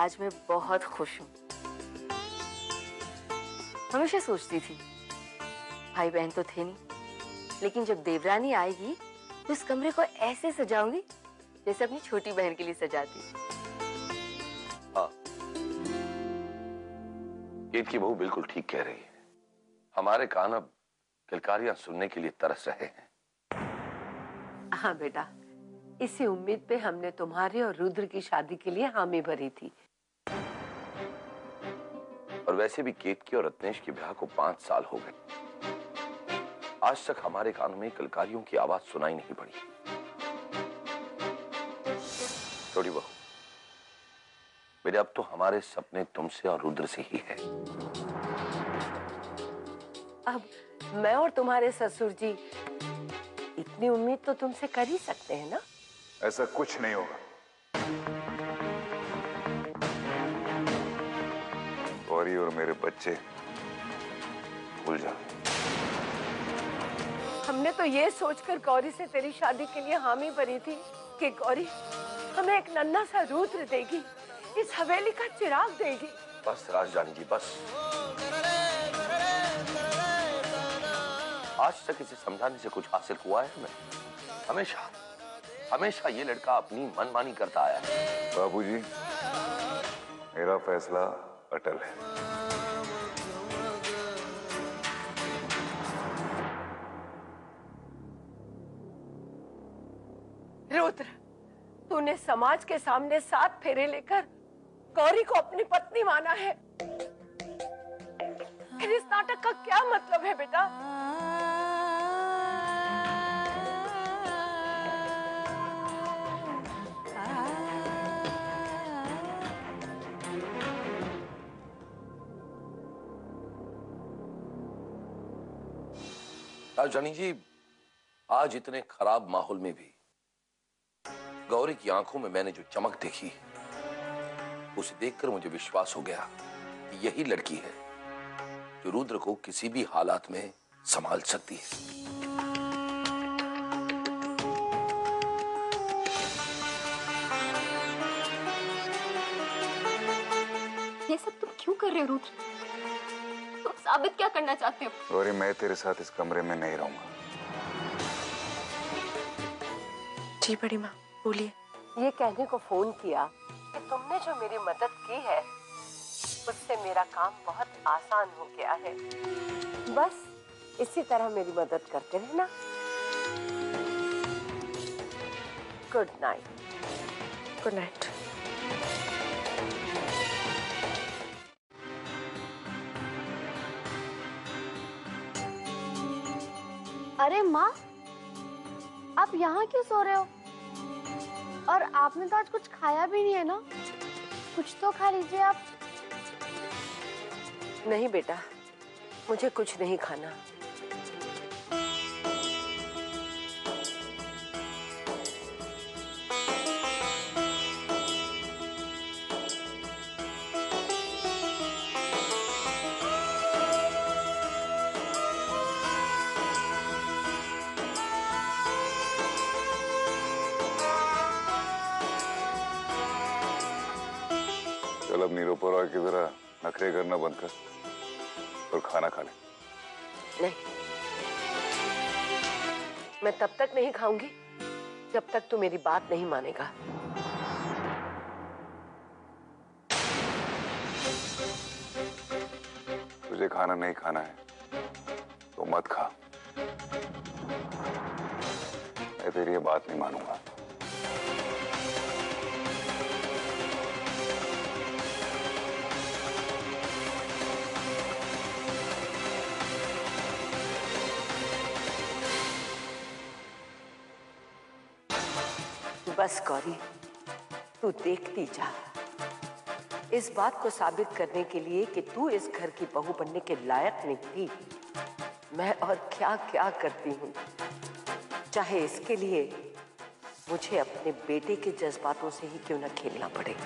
आज मैं बहुत खुश हूँ। हमेशा सोचती थी भाई बहन तो थे नहीं। लेकिन जब देवरानी आएगी तो इस कमरे को ऐसे सजाऊँगी जैसे अपनी छोटी बहन के लिए सजाती हाँ। ईद की बहू बिल्कुल ठीक कह रही है। हमारे कान अब किलकारियाँ सुनने के लिए तरस रहे हैं। हाँ बेटा इसी उम्मीद पे हमने तुम्हारे और रुद्र की शादी के लिए हामी भरी थी। और वैसे भी केतकी और रत्नेश के ब्याह को पाँच साल हो गए। आज तक हमारे कानों में कलकारियों की आवाज़ सुनाई नहीं पड़ी। छोटी बहू मेरे अब तो हमारे सपने तुमसे और रुद्र से ही है। अब मैं और तुम्हारे ससुर जी इतनी उम्मीद तो तुमसे कर ही सकते हैं ना? ऐसा कुछ नहीं होगा। गौरी और मेरे बच्चे। भूल जा। हमने तो ये सोचकर गौरी से तेरी शादी के लिए हामी भरी थी कि गौरी हमें एक नन्ना सा रुद्र देगी इस हवेली का चिराग देगी। बस राजधानी जी बस। आज तक इसे समझाने से कुछ हासिल हुआ है हमें? हमेशा हमेशा ये लड़का अपनी मनमानी करता आया है। बाबूजी मेरा फैसला अटल है। रुद्र, तूने समाज के सामने सात फेरे लेकर गौरी को अपनी पत्नी माना है। फिर इस नाटक का क्या मतलब है बेटा? राजधानी जी, आज इतने खराब माहौल में भी गौरी की आँखों में मैंने जो चमक देखी, उसे देखकर मुझे विश्वास हो गया कि यही लड़की है जो रुद्र को किसी भी हालात में संभाल सकती है। ये सब तुम क्यों कर रहे हो, रुद्र? तुम साबित क्या करना चाहते हो? गौरी मैं तेरे साथ इस कमरे में नहीं रहूँगा। जी बड़ी माँ बोलिए। ये कहने को फ़ोन किया कि तुमने जो मेरी मदद की है उससे मेरा काम बहुत आसान हो गया है। बस इसी तरह मेरी मदद करते रहना। गुड नाइट गुड नाइट अरे माँ, आप यहाँ क्यों सो रहे हो? और आपने तो आज कुछ खाया भी नहीं है ना? कुछ तो खा लीजिए आप। नहीं बेटा, मुझे कुछ नहीं खाना। चल अब निरोपर की तरह नखरे करना बंद कर और खाना खा ले। नहीं। मैं तब तक नहीं खाऊँगी जब तक तू मेरी बात नहीं मानेगा। तुझे खाना नहीं खाना है तो मत खा। मैं तेरी ये बात नहीं मानूँगा। बस गौरी तू देखती जा। इस बात को साबित करने के लिए कि तू इस घर की बहू बनने के लायक नहीं। थी मैं और क्या क्या करती हूँ? चाहे इसके लिए मुझे अपने बेटे के जज्बातों से ही क्यों ना खेलना पड़े।